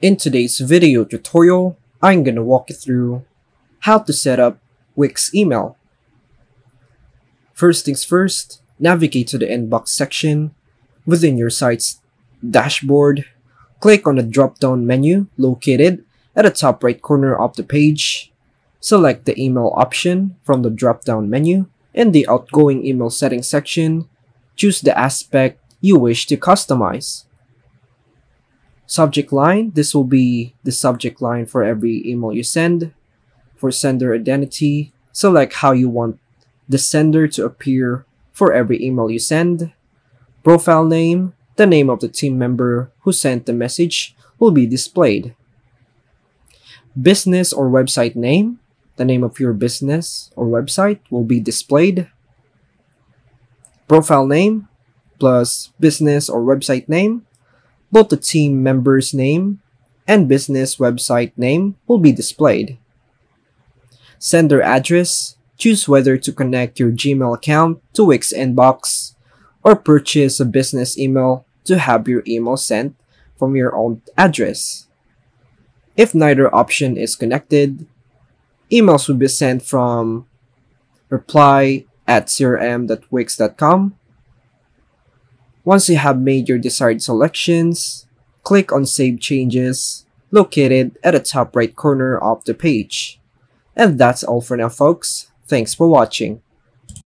In today's video tutorial, I'm gonna walk you through how to set up Wix email. First things first, navigate to the inbox section within your site's dashboard. Click on the drop-down menu located at the top right corner of the page. Select the email option from the drop-down menu. In the outgoing email settings section, choose the aspect you wish to customize. Subject line, this will be the subject line for every email you send. For sender identity, select how you want the sender to appear for every email you send. Profile name, the name of the team member who sent the message will be displayed. Business or website name, the name of your business or website will be displayed. Profile name plus business or website name, both the team member's name and business website name will be displayed. Sender address, choose whether to connect your Gmail account to Wix inbox or purchase a business email to have your email sent from your own address. If neither option is connected, emails will be sent from reply at crm.wix.com. Once you have made your desired selections, click on Save Changes located at the top right corner of the page. And that's all for now folks. Thanks for watching.